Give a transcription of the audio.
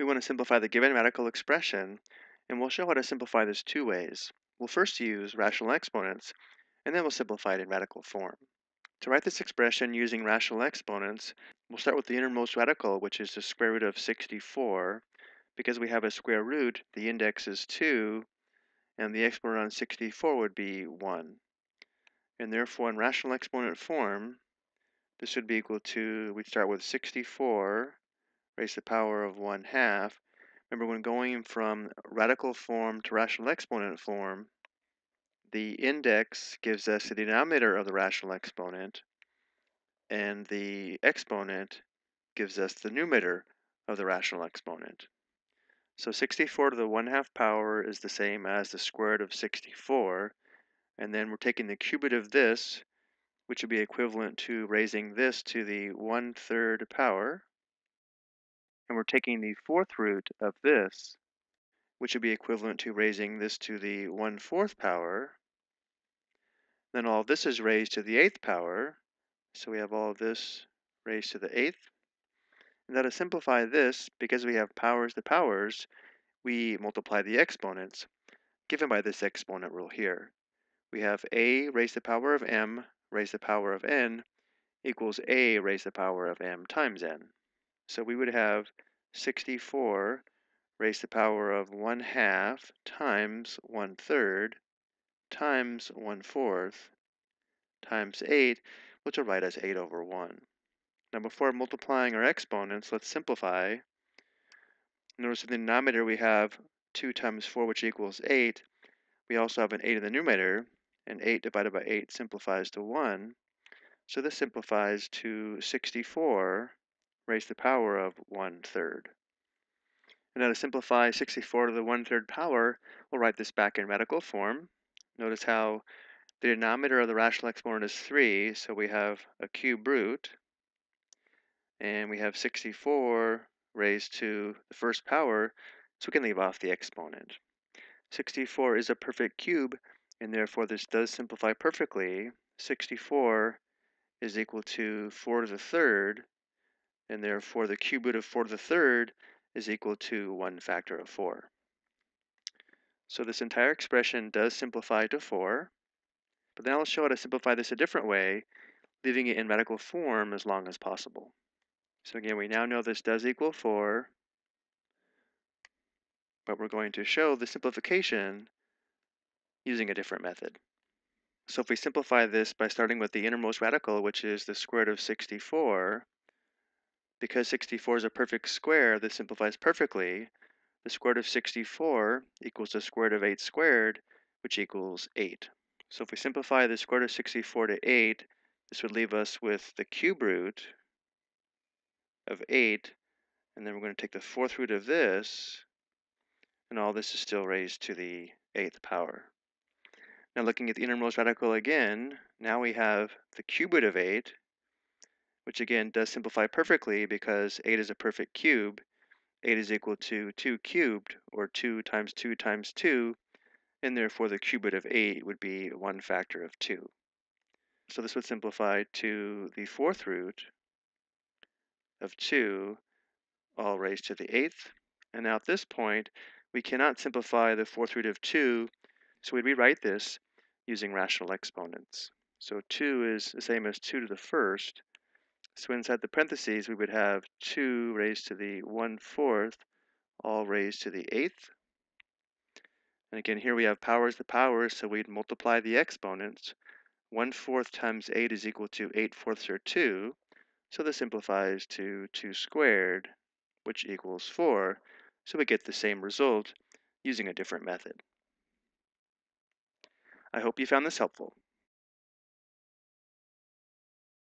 We want to simplify the given radical expression, and we'll show how to simplify this two ways. We'll first use rational exponents, and then we'll simplify it in radical form. To write this expression using rational exponents, we'll start with the innermost radical, which is the square root of 64. Because we have a square root, the index is 2, and the exponent on 64 would be 1. And therefore, in rational exponent form, this would be equal to, we'd start with 64 raised to the power of 1 half. Remember, when going from radical form to rational exponent form, the index gives us the denominator of the rational exponent, and the exponent gives us the numerator of the rational exponent. So 64 to the 1 half power is the same as the square root of 64, and then we're taking the cube root of this, which would be equivalent to raising this to the 1 third power, and we're taking the fourth root of this, which would be equivalent to raising this to the 1 fourth power. Then all this is raised to the eighth power, so we have all of this raised to the eighth. And now to simplify this, because we have powers to powers, we multiply the exponents, given by this exponent rule here. We have a raised to the power of m raised to the power of n equals a raised to the power of m times n. So we would have 64 raised to the power of 1 half times 1 third times 1 fourth times 8, which will write as 8 over 1. Now before multiplying our exponents, let's simplify. Notice in the denominator we have 2 times 4, which equals 8. We also have an 8 in the numerator, and 8 divided by 8 simplifies to 1. So this simplifies to 64 raised to the power of 1 third. And now to simplify 64 to the 1 third power, we'll write this back in radical form. Notice how the denominator of the rational exponent is 3, so we have a cube root. And we have 64 raised to the first power, so we can leave off the exponent. 64 is a perfect cube, and therefore this does simplify perfectly. 64 is equal to 4 to the third, and therefore the cube root of 4 to the third is equal to 1 factor of 4. So this entire expression does simplify to 4, but then I'll show how to simplify this a different way, leaving it in radical form as long as possible. So again, we now know this does equal 4, but we're going to show the simplification using a different method. So if we simplify this by starting with the innermost radical, which is the square root of 64, because 64 is a perfect square, this simplifies perfectly. The square root of 64 equals the square root of 8 squared, which equals 8. So if we simplify the square root of 64 to 8, this would leave us with the cube root of 8, and then we're going to take the fourth root of this, and all this is still raised to the 8th power. Now looking at the innermost radical again, now we have the cube root of 8, which again does simplify perfectly because 8 is a perfect cube. 8 is equal to 2 cubed, or 2 times 2 times 2, and therefore the cube root of 8 would be 1 factor of 2. So this would simplify to the fourth root of 2, all raised to the 8th. And now at this point, we cannot simplify the fourth root of 2, so we'd rewrite this using rational exponents. So 2 is the same as 2 to the first, so inside the parentheses, we would have 2 raised to the 1 fourth, all raised to the 8th. And again, here we have powers to powers, so we'd multiply the exponents. 1 fourth times 8 is equal to 8 fourths or 2. So this simplifies to 2 squared, which equals 4. So we get the same result using a different method. I hope you found this helpful.